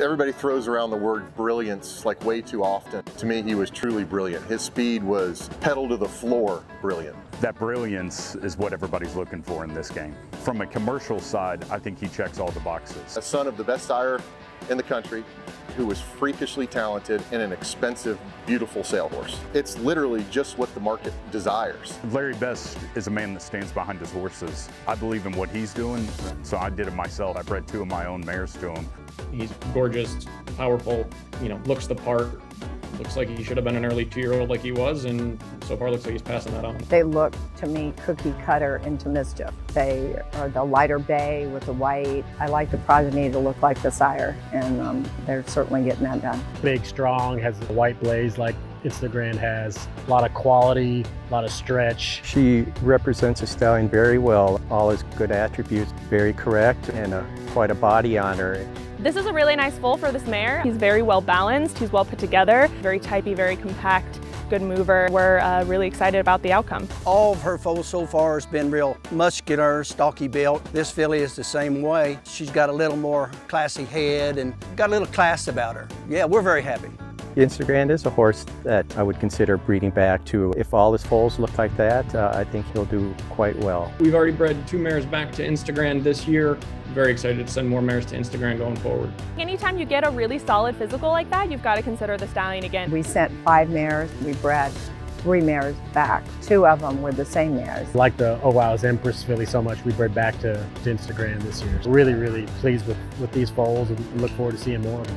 Everybody throws around the word brilliance like way too often. To me, he was truly brilliant. His speed was pedal to the floor brilliant. That brilliance is what everybody's looking for in this game. From a commercial side, I think he checks all the boxes. A son of the best sire in the country who was freakishly talented and an expensive, beautiful sale horse. It's literally just what the market desires. Larry Best is a man that stands behind his horses. I believe in what he's doing, so I did it myself. I bred two of my own mares to him. He's gorgeous, powerful, you know, looks the part, looks like he should have been an early two-year-old like he was, and so far looks like he's passing that on. They look to me cookie cutter into mischief. They are the lighter bay with the white. I like the progeny to look like the sire, and um, they're certainly getting that done. Big, strong, has the white blaze like Instagrand has. A lot of quality, a lot of stretch. She represents a stallion very well. All his good attributes, very correct, and a, quite a body on her. This is a really nice foal for this mare. He's very well balanced, he's well put together, very typey, very compact, good mover. We're uh, really excited about the outcome. All of her foals so far has been real muscular, stocky built. This filly is the same way. She's got a little more classy head and got a little class about her. Yeah, we're very happy. Instagrand is a horse that I would consider breeding back to. If all his foals look like that, uh, I think he'll do quite well. We've already bred two mares back to Instagrand this year. Very excited to send more mares to Instagrand going forward. Anytime you get a really solid physical like that, you've got to consider the stallion again. We sent five mares. We bred three mares back. Two of them were the same mares. Like the Oh Wow's Empress filly so much we bred back to, to Instagrand this year. Really, really pleased with, with these foals and look forward to seeing more of them.